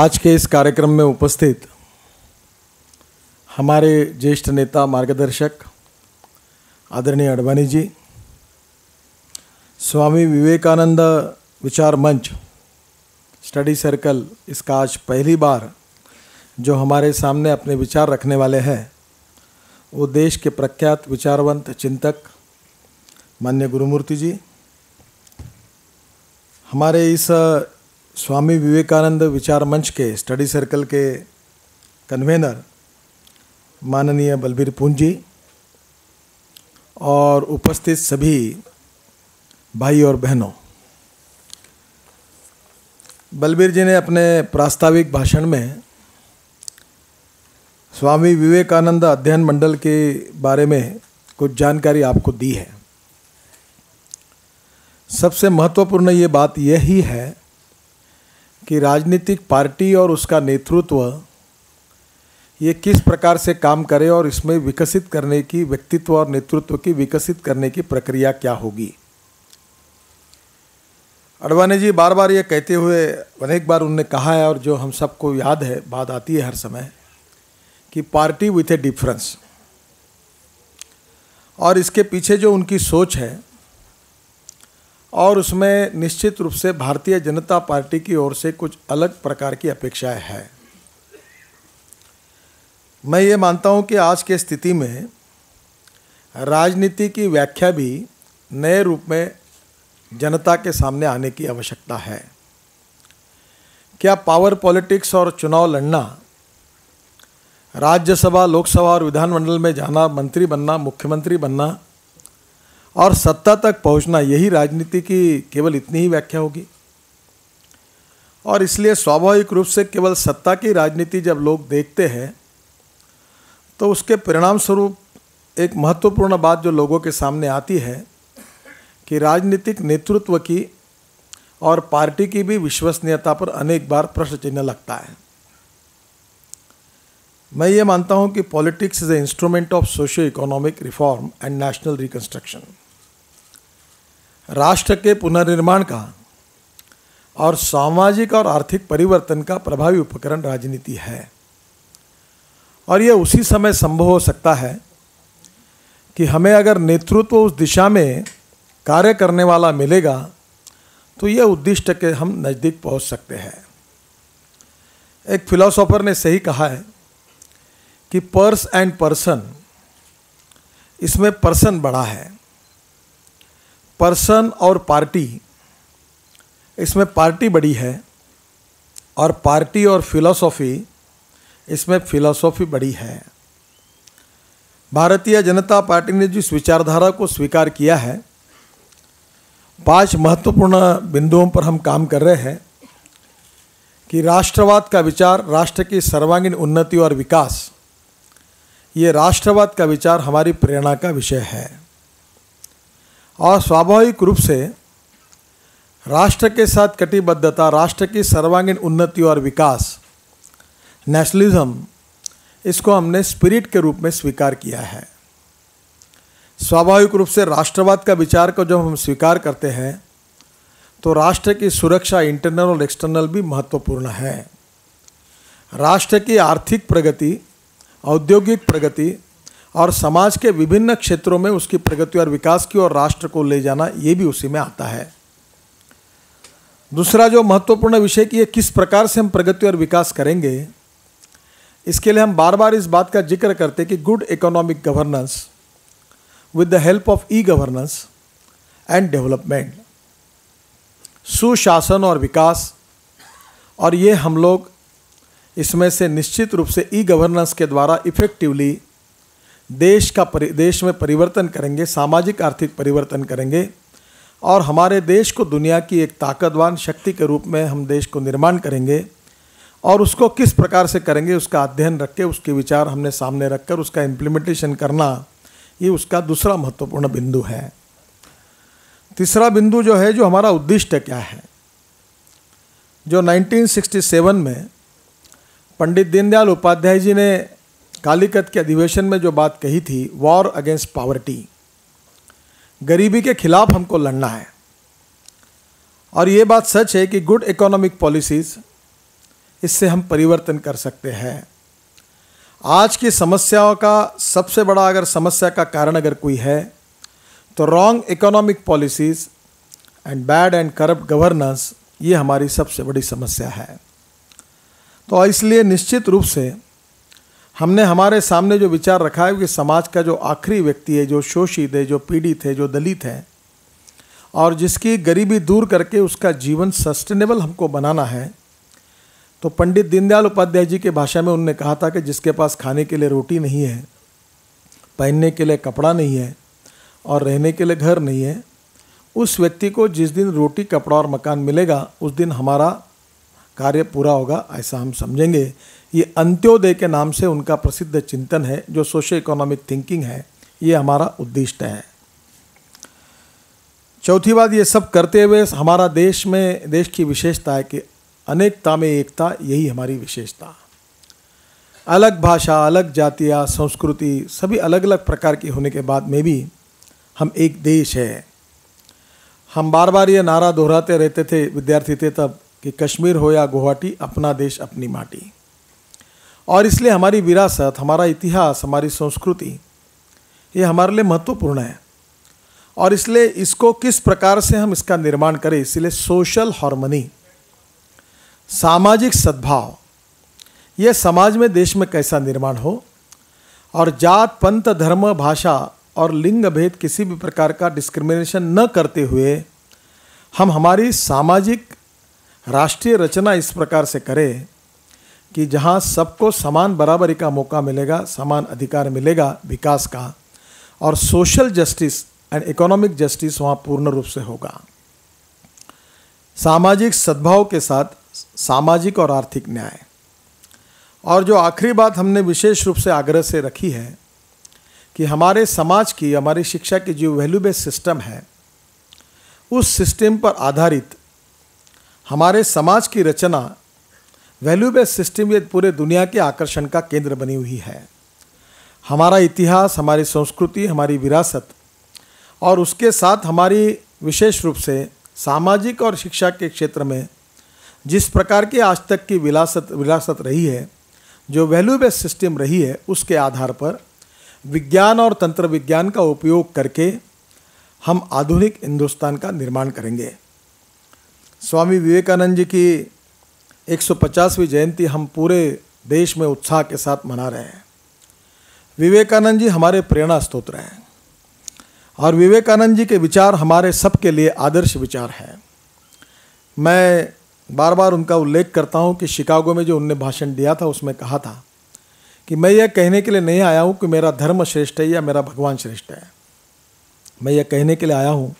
आज के इस कार्यक्रम में उपस्थित हमारे ज्येष्ठ नेता मार्गदर्शक आदरणीय अडवाणी जी, स्वामी विवेकानंद विचार मंच, स्टडी सर्कल, इसका आज पहली बार जो हमारे सामने अपने विचार रखने वाले हैं, वो देश के प्रख्यात विचारवंत चिंतक मान्य गुरुमूर्ति जी, हमारे इस स्वामी विवेकानंद विचार मंच के स्टडी सर्कल के कन्वेनर माननीय बलबीर पूंजी और उपस्थित सभी भाई और बहनों। बलबीर जी ने अपने प्रास्ताविक भाषण में स्वामी विवेकानंद अध्ययन मंडल के बारे में कुछ जानकारी आपको दी है। सबसे महत्वपूर्ण ये बात यही है कि राजनीतिक पार्टी और उसका नेतृत्व ये किस प्रकार से काम करे और इसमें विकसित करने की व्यक्तित्व और नेतृत्व की विकसित करने की प्रक्रिया क्या होगी? अडवाणी जी बार बार ये कहते हुए अनेक बार उनने कहा है और जो हम सबको याद है, बात आती है हर समय, कि पार्टी विथ ए डिफरेंस। और इसके पीछे जो उनकी सोच है और उसमें निश्चित रूप से भारतीय जनता पार्टी की ओर से कुछ अलग प्रकार की अपेक्षाएँ हैं। मैं ये मानता हूँ कि आज के स्थिति में राजनीति की व्याख्या भी नए रूप में जनता के सामने आने की आवश्यकता है। क्या पावर पॉलिटिक्स और चुनाव लड़ना, राज्यसभा, लोकसभा और विधानमंडल में जाना, मंत्री बनना, मुख्यमंत्री बनना और सत्ता तक पहुँचना, यही राजनीति की केवल इतनी ही व्याख्या होगी। और इसलिए स्वाभाविक रूप से केवल सत्ता की राजनीति जब लोग देखते हैं तो उसके परिणाम स्वरूप एक महत्वपूर्ण बात जो लोगों के सामने आती है कि राजनीतिक नेतृत्व की और पार्टी की भी विश्वसनीयता पर अनेक बार प्रश्न चिन्ह लगता है। मैं ये मानता हूँ कि politics is a instrument of socio economic reform and national reconstruction. राष्ट्र के पुनर्निर्माण का और सामाजिक और आर्थिक परिवर्तन का प्रभावी उपकरण राजनीति है। और यह उसी समय संभव हो सकता है कि हमें अगर नेतृत्व उस दिशा में कार्य करने वाला मिलेगा तो यह उद्दिष्ट के हम नज़दीक पहुँच सकते हैं। एक फिलोसोफर ने सही कहा है कि पर्स एंड पर्सन, इसमें पर्सन बड़ा है। पर्सन और पार्टी, इसमें पार्टी बड़ी है और पार्टी और फिलॉसफी, इसमें फिलॉसफी बड़ी है। भारतीय जनता पार्टी ने जिस विचारधारा को स्वीकार किया है, पाँच महत्वपूर्ण बिंदुओं पर हम काम कर रहे हैं कि राष्ट्रवाद का विचार, राष्ट्र की सर्वांगीण उन्नति और विकास, ये राष्ट्रवाद का विचार हमारी प्रेरणा का विषय है। और स्वाभाविक रूप से राष्ट्र के साथ कटिबद्धता, राष्ट्र की सर्वांगीण उन्नति और विकास नेशनलिज्म इसको हमने स्पिरिट के रूप में स्वीकार किया है। स्वाभाविक रूप से राष्ट्रवाद का विचार को जब हम स्वीकार करते हैं तो राष्ट्र की सुरक्षा इंटरनल और एक्सटर्नल भी महत्वपूर्ण है। राष्ट्र की आर्थिक प्रगति, औद्योगिक प्रगति और समाज के विभिन्न क्षेत्रों में उसकी प्रगति और विकास की और राष्ट्र को ले जाना ये भी उसी में आता है। दूसरा जो महत्वपूर्ण विषय कि ये किस प्रकार से हम प्रगति और विकास करेंगे, इसके लिए हम बार बार इस बात का ज़िक्र करते कि good economic governance with the help of e governance and development सुशासन और विकास, और ये हम लोग इसमें से निश्चित रूप से ई गवर्नेंस के द्वारा इफेक्टिवली देश का देश में परिवर्तन करेंगे, सामाजिक, आर्थिक परिवर्तन करेंगे और हमारे देश को दुनिया की एक ताकतवान शक्ति के रूप में हम देश को निर्माण करेंगे और उसको किस प्रकार से करेंगे, उसका अध्ययन रख के, उसके विचार हमने सामने रखकर उसका इम्प्लीमेंटेशन करना, ये उसका दूसरा महत्वपूर्ण बिंदु है। तीसरा बिंदु जो है, जो हमारा उद्दिष्ट क्या है? जो 1967 में पंडित दीनदयाल उपाध्याय जी ने कालीकत के अधिवेशन में जो बात कही थी वॉर अगेंस्ट पावर्टी गरीबी के खिलाफ हमको लड़ना है। और ये बात सच है कि गुड इकोनॉमिक पॉलिसीज़ इससे हम परिवर्तन कर सकते हैं। आज की समस्याओं का सबसे बड़ा अगर समस्या का कारण अगर कोई है तो wrong economic policies and bad and corrupt governance ये हमारी सबसे बड़ी समस्या है। तो इसलिए निश्चित रूप से हमने हमारे सामने जो विचार रखा है कि समाज का जो आखिरी व्यक्ति है, जो शोषित है, जो पीड़ित है, जो दलित है, और जिसकी गरीबी दूर करके उसका जीवन सस्टेनेबल हमको बनाना है तो पंडित दीनदयाल उपाध्याय जी के भाषा में उनने कहा था कि जिसके पास खाने के लिए रोटी नहीं है, पहनने के लिए कपड़ा नहीं है, और रहने के लिए घर नहीं है, उस व्यक्ति को जिस दिन रोटी, कपड़ा और मकान मिलेगा, उस दिन हमारा कार्य पूरा होगा, ऐसा हम समझेंगे। ये अंत्योदय के नाम से उनका प्रसिद्ध चिंतन है, जो सोशो इकोनॉमिक थिंकिंग है। ये हमारा उद्दिष्ट है। चौथी बात, ये सब करते हुए हमारा देश में, देश की विशेषता है कि अनेकता में एकता, यही हमारी विशेषता। अलग भाषा, अलग जातियाँ, संस्कृति, सभी अलग अलग प्रकार की होने के बाद में भी हम एक देश है। हम बार बार ये नारा दोहराते रहते थे, विद्यार्थी थे तब। कि कश्मीर हो या गुवाहाटी, अपना देश, अपनी माटी। और इसलिए हमारी विरासत, हमारा इतिहास, हमारी संस्कृति, ये हमारे लिए महत्वपूर्ण है। और इसलिए इसको किस प्रकार से हम इसका निर्माण करें, इसलिए सोशल हार्मनी, सामाजिक सद्भाव, ये समाज में, देश में कैसा निर्माण हो, और जात, पंथ, धर्म, भाषा और लिंग भेद किसी भी प्रकार का डिस्क्रिमिनेशन न करते हुए हम हमारी सामाजिक राष्ट्रीय रचना इस प्रकार से करे कि जहाँ सबको समान बराबरी का मौका मिलेगा, समान अधिकार मिलेगा विकास का, और social justice and economic justice वहाँ पूर्ण रूप से होगा। सामाजिक सद्भाव के साथ सामाजिक और आर्थिक न्याय। और जो आखिरी बात हमने विशेष रूप से आग्रह से रखी है कि हमारे समाज की, हमारी शिक्षा की जो वैल्यू बेस्ड सिस्टम है, उस सिस्टम पर आधारित हमारे समाज की रचना वैल्यू बेस्ड सिस्टम ये पूरे दुनिया के आकर्षण का केंद्र बनी हुई है। हमारा इतिहास, हमारी संस्कृति, हमारी विरासत और उसके साथ हमारी विशेष रूप से सामाजिक और शिक्षा के क्षेत्र में जिस प्रकार की आज तक की विरासत विरासत रही है, जो वैल्यू बेस्ड सिस्टम रही है, उसके आधार पर विज्ञान और तंत्र विज्ञान का उपयोग करके हम आधुनिक हिंदुस्तान का निर्माण करेंगे। स्वामी विवेकानंद जी की 150वीं जयंती हम पूरे देश में उत्साह के साथ मना रहे हैं। विवेकानंद जी हमारे प्रेरणा स्त्रोत्र हैं। और विवेकानंद जी के विचार हमारे सबके लिए आदर्श विचार हैं। मैं बार बार उनका उल्लेख करता हूँ कि शिकागो में जो उनने भाषण दिया था, उसमें कहा था कि मैं यह कहने के लिए नहीं आया हूँ कि मेरा धर्म श्रेष्ठ है या मेरा भगवान श्रेष्ठ है। मैं यह कहने के लिए आया हूँ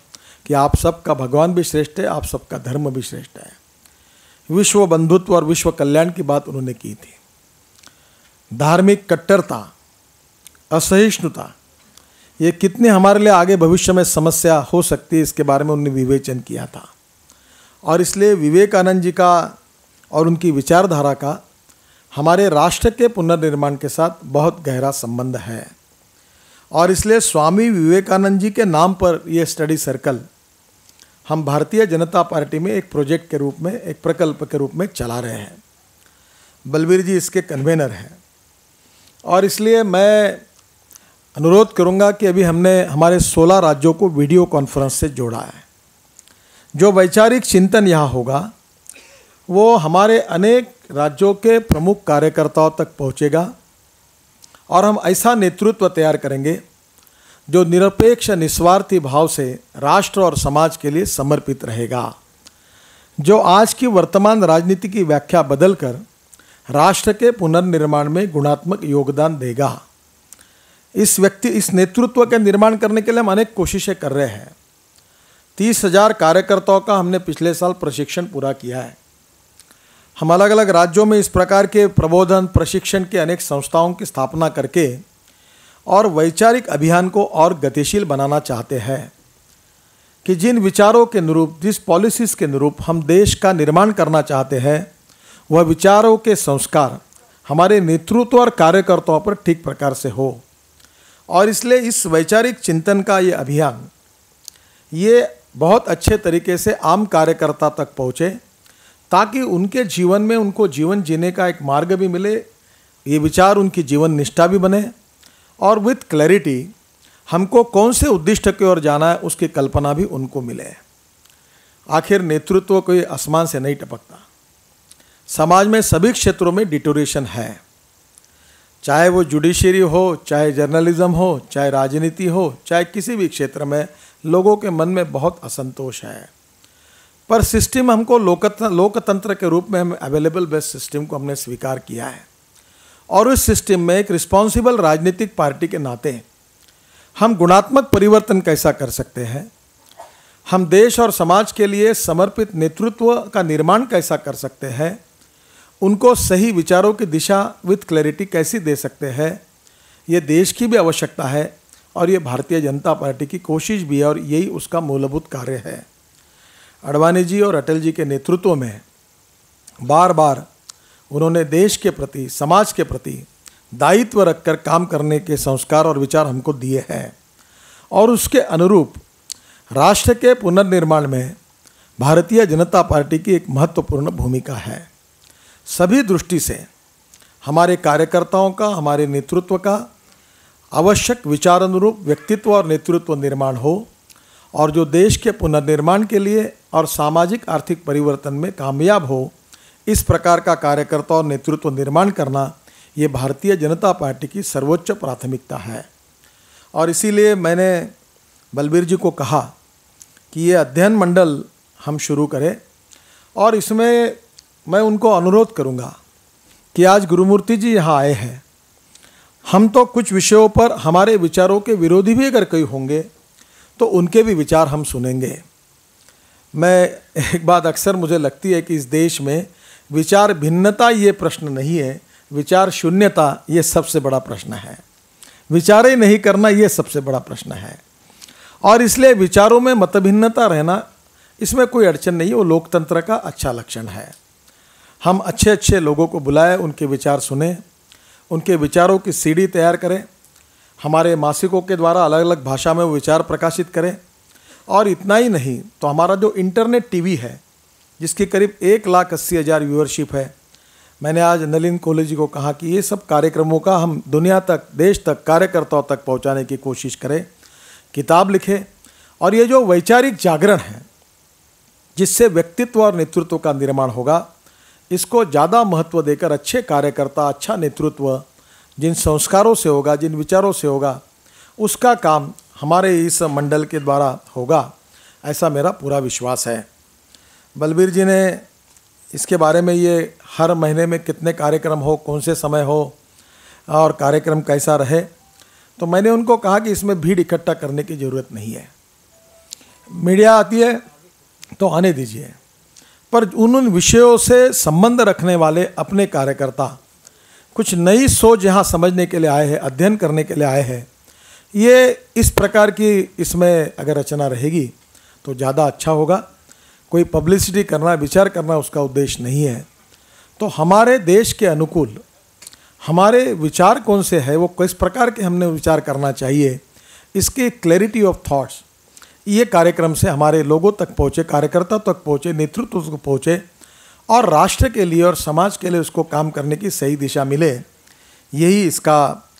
कि आप सबका भगवान भी श्रेष्ठ है, आप सबका धर्म भी श्रेष्ठ है। विश्व बंधुत्व और विश्व कल्याण की बात उन्होंने की थी। धार्मिक कट्टरता, असहिष्णुता, ये कितने हमारे लिए आगे भविष्य में समस्या हो सकती है, इसके बारे में उन्होंने विवेचन किया था। और इसलिए विवेकानंद जी का और उनकी विचारधारा का हमारे राष्ट्र के पुनर्निर्माण के साथ बहुत गहरा संबंध है। और इसलिए स्वामी विवेकानंद जी के नाम पर यह स्टडी सर्कल, हम भारतीय जनता पार्टी में एक प्रोजेक्ट के रूप में, एक प्रकल्प के रूप में चला रहे हैं। बलबीर जी इसके कन्वेनर हैं। और इसलिए मैं अनुरोध करूँगा कि अभी हमने हमारे 16 राज्यों को वीडियो कॉन्फ्रेंस से जोड़ा है। जो वैचारिक चिंतन यहाँ होगा, वो हमारे अनेक राज्यों के प्रमुख कार्यकर्ताओं तक पहुँचेगा। और हम ऐसा नेतृत्व तैयार करेंगे जो निरपेक्ष, निस्वार्थी भाव से राष्ट्र और समाज के लिए समर्पित रहेगा। जो आज की वर्तमान राजनीति की व्याख्या बदलकर राष्ट्र के पुनर्निर्माण में गुणात्मक योगदान देगा। इस व्यक्ति, इस नेतृत्व के निर्माण करने के लिए हम अनेक कोशिशें कर रहे हैं। तीस हज़ार कार्यकर्ताओं का हमने पिछले साल प्रशिक्षण पूरा किया है। हम अलग अलग राज्यों में इस प्रकार के प्रबोधन, प्रशिक्षण के अनेक संस्थाओं की स्थापना करके और वैचारिक अभियान को और गतिशील बनाना चाहते हैं कि जिन विचारों के अनुरूप, जिस पॉलिसीज़ के अनुरूप हम देश का निर्माण करना चाहते हैं, वह विचारों के संस्कार हमारे नेतृत्व और कार्यकर्ताओं पर ठीक प्रकार से हो। और इसलिए इस वैचारिक चिंतन का ये अभियान ये बहुत अच्छे तरीके से आम कार्यकर्ता तक पहुँचे। ताकि उनके जीवन में उनको जीवन जीने का एक मार्ग भी मिले, ये विचार उनकी जीवन निष्ठा भी बने। और विथ क्लैरिटी हमको कौन से उद्दिष्ट की ओर जाना है, उसकी कल्पना भी उनको मिले। आखिर नेतृत्व कोई आसमान से नहीं टपकता। समाज में सभी क्षेत्रों में डिटोरेशन है। चाहे वो जुडिशरी हो, चाहे जर्नलिज्म हो, चाहे राजनीति हो, चाहे किसी भी क्षेत्र में, लोगों के मन में बहुत असंतोष है। पर सिस्टम हमको लोकतंत्र के रूप में अवेलेबल बेस्ट सिस्टम को हमने स्वीकार किया है। और उस सिस्टम में एक रिस्पॉन्सिबल राजनीतिक पार्टी के नाते हम गुणात्मक परिवर्तन कैसा कर सकते हैं? हम देश और समाज के लिए समर्पित नेतृत्व का निर्माण कैसा कर सकते हैं? उनको सही विचारों की दिशा विथ क्लैरिटी कैसी दे सकते हैं? ये देश की भी आवश्यकता है और ये भारतीय जनता पार्टी की कोशिश भी है और यही उसका मूलभूत कार्य है। अडवाणी जी और अटल जी के नेतृत्व में बार बार उन्होंने देश के प्रति, समाज के प्रति दायित्व रखकर काम करने के संस्कार और विचार हमको दिए हैं। और उसके अनुरूप राष्ट्र के पुनर्निर्माण में भारतीय जनता पार्टी की एक महत्वपूर्ण भूमिका है। सभी दृष्टि से हमारे कार्यकर्ताओं का, हमारे नेतृत्व का आवश्यक विचार अनुरूप व्यक्तित्व और नेतृत्व निर्माण हो और जो देश के पुनर्निर्माण के लिए और सामाजिक आर्थिक परिवर्तन में कामयाब हो, इस प्रकार का कार्यकर्ता और नेतृत्व निर्माण करना ये भारतीय जनता पार्टी की सर्वोच्च प्राथमिकता है। और इसीलिए मैंने बलबीर जी को कहा कि ये अध्ययन मंडल हम शुरू करें और इसमें मैं उनको अनुरोध करूँगा कि आज गुरुमूर्ति जी यहाँ आए हैं। हम तो कुछ विषयों पर हमारे विचारों के विरोधी भी अगर कोई होंगे तो उनके भी विचार हम सुनेंगे। मैं एक बात अक्सर मुझे लगती है कि इस देश में विचार भिन्नता ये प्रश्न नहीं है, विचार शून्यता ये सबसे बड़ा प्रश्न है। विचार ही नहीं करना ये सबसे बड़ा प्रश्न है। और इसलिए विचारों में मतभिन्नता रहना, इसमें कोई अड़चन नहीं है वो लोकतंत्र का अच्छा लक्षण है। हम अच्छे अच्छे लोगों को बुलाएँ, उनके विचार सुने, उनके विचारों की सीढ़ी तैयार करें। हमारे मासिकों के द्वारा अलग अलग भाषा में विचार प्रकाशित करें। और इतना ही नहीं तो हमारा जो इंटरनेट टीवी है, जिसकी करीब एक लाख अस्सी हज़ार व्यूअरशिप है, मैंने आज नलिन कोहली जी को कहा कि ये सब कार्यक्रमों का हम दुनिया तक, देश तक, कार्यकर्ताओं तक पहुँचाने की कोशिश करें, किताब लिखें, और ये जो वैचारिक जागरण है, जिससे व्यक्तित्व और नेतृत्व का निर्माण होगा, इसको ज़्यादा महत्व देकर अच्छे कार्यकर्ता अच्छा नेतृत्व जिन संस्कारों से होगा, जिन विचारों से होगा, उसका काम हमारे इस मंडल के द्वारा होगा, ऐसा मेरा पूरा विश्वास है। बलबीर जी ने इसके बारे में ये हर महीने में कितने कार्यक्रम हो, कौन से समय हो और कार्यक्रम कैसा रहे तो मैंने उनको कहा कि इसमें भीड़ इकट्ठा करने की ज़रूरत नहीं है। मीडिया आती है तो आने दीजिए, पर उन उन विषयों से संबंध रखने वाले अपने कार्यकर्ता कुछ नई सोच यहाँ समझने के लिए आए हैं, अध्ययन करने के लिए आए हैं। ये इस प्रकार की इसमें अगर रचना रहेगी तो ज़्यादा अच्छा होगा। कोई पब्लिसिटी करना, विचार करना उसका उद्देश्य नहीं है। तो हमारे देश के अनुकूल, हमारे विचार कौन से है, वो किस प्रकार के हमने विचार करना चाहिए, इसकी क्लैरिटी ऑफ़ थॉट्स ये कार्यक्रम से हमारे लोगों तक पहुँचे, कार्यकर्ता तक पहुँचे, नेतृत्व तक पहुँचे और राष्ट्र के लिए और समाज के लिए उसको काम करने की सही दिशा मिले, यही इसका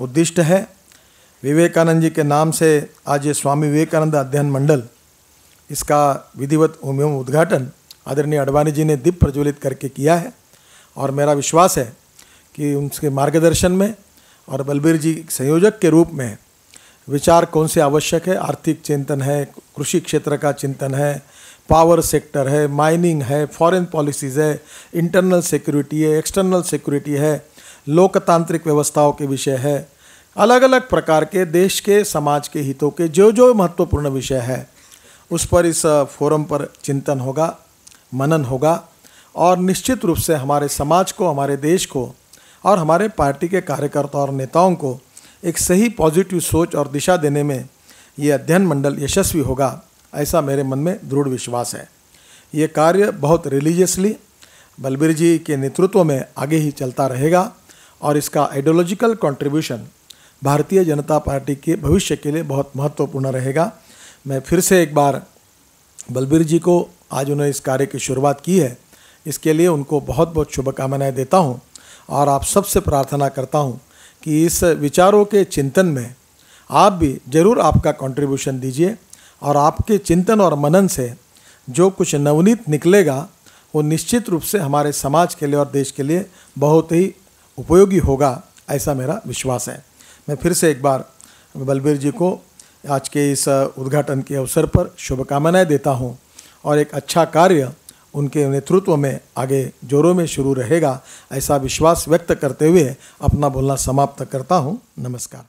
उद्दिष्ट है। विवेकानंद जी के नाम से आज ये स्वामी विवेकानंद अध्ययन मंडल, इसका विधिवत उद्घाटन आदरणीय अडवाणी जी ने दीप प्रज्वलित करके किया है और मेरा विश्वास है कि उनके मार्गदर्शन में और बलबीर जी संयोजक के रूप में विचार कौन से आवश्यक है? आर्थिक चिंतन है, कृषि क्षेत्र का चिंतन है पावर सेक्टर है, माइनिंग है, फॉरेन पॉलिसीज़ है, इंटरनल सिक्योरिटी है, एक्सटर्नल सिक्योरिटी है, लोकतांत्रिक व्यवस्थाओं के विषय है। अलग अलग प्रकार के देश के, समाज के हितों के जो जो महत्वपूर्ण विषय है, उस पर इस फोरम पर चिंतन होगा, मनन होगा और निश्चित रूप से हमारे समाज को, हमारे देश को और हमारे पार्टी के कार्यकर्ता और नेताओं को एक सही पॉजिटिव सोच और दिशा देने में ये अध्ययन मंडल यशस्वी होगा। ऐसा मेरे मन में दृढ़ विश्वास है। ये कार्य बहुत रिलीजियसली बलबीर जी के नेतृत्व में आगे ही चलता रहेगा और इसका ideological contribution Bharatiya Janata party के भविष्य के लिए बहुत महत्वपूर्ण रहेगा। मैं फिर से एक बार बलबीर जी को, आज उन्होंने इस कार्य की शुरुआत की है, इसके लिए उनको बहुत बहुत शुभकामनाएँ देता हूँ और आप सबसे प्रार्थना करता हूँ कि इस विचारों के चिंतन में आप भी ज़रूर आपका कंट्रीब्यूशन दीजिए। और आपके चिंतन और मनन से जो कुछ नवनीत निकलेगा, वो निश्चित रूप से हमारे समाज के लिए और देश के लिए बहुत ही उपयोगी होगा, ऐसा मेरा विश्वास है। मैं फिर से एक बार बलबीर जी को आज के इस उद्घाटन के अवसर पर शुभकामनाएँ देता हूँ और एक अच्छा कार्य उनके नेतृत्व में आगे जोरों में शुरू रहेगा, ऐसा विश्वास व्यक्त करते हुए अपना बोलना समाप्त करता हूँ। नमस्कार।